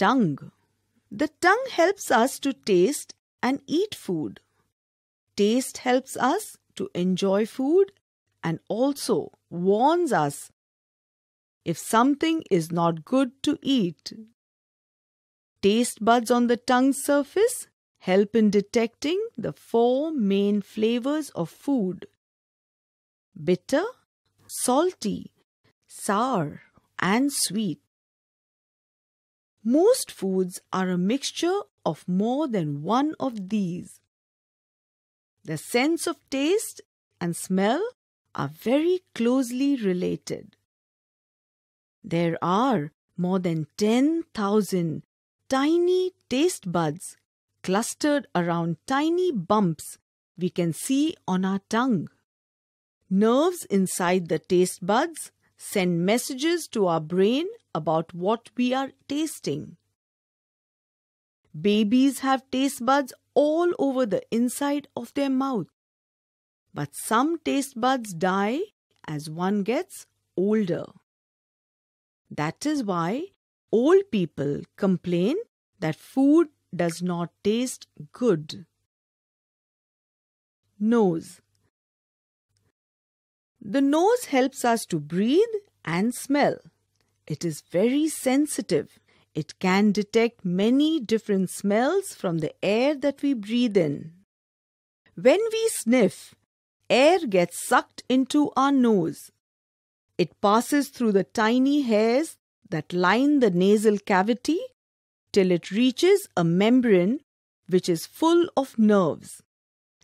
tongue. The tongue helps us to taste and eat food. Taste helps us to enjoy food and also warns us if something is not good to eat. Taste buds on the tongue's surface help in detecting the four main flavors of food bitter, salty, sour, and sweet. Most foods are a mixture of more than one of these. The sense of taste and smell are very closely related. There are more than 10,000 tiny taste buds clustered around tiny bumps we can see on our tongue. Nerves inside the taste buds send messages to our brain about what we are tasting. Babies have taste buds all over the inside of their mouth. But some taste buds die as one gets older. That is why old people complain that food does not taste good. Nose The nose helps us to breathe and smell. It is very sensitive. It can detect many different smells from the air that we breathe in. When we sniff, air gets sucked into our nose. It passes through the tiny hairs that line the nasal cavity till it reaches a membrane which is full of nerves.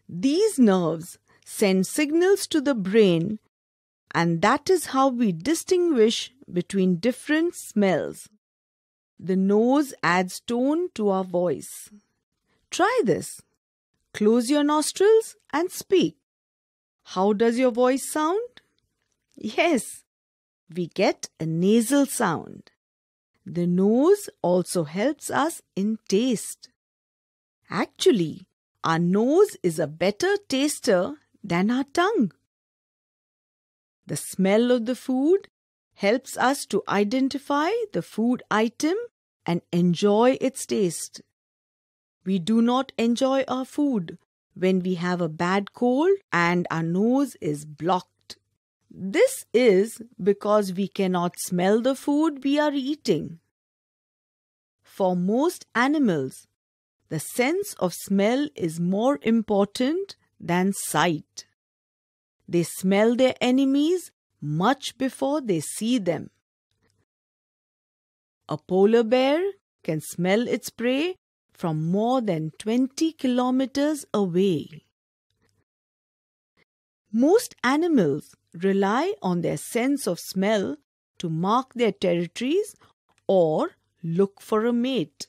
These nerves send signals to the brain, and that is how we distinguish between different smells. The nose adds tone to our voice. Try this. Close your nostrils and speak. How does your voice sound? Yes, we get a nasal sound. The nose also helps us in taste. Actually, our nose is a better taster than our tongue. The smell of the food helps us to identify the food item and enjoy its taste. We do not enjoy our food when we have a bad cold and our nose is blocked. This is because we cannot smell the food we are eating. For most animals, the sense of smell is more important than sight. They smell their enemies much before they see them. A polar bear can smell its prey from more than 20 kilometers away. Most animals rely on their sense of smell to mark their territories or look for a mate.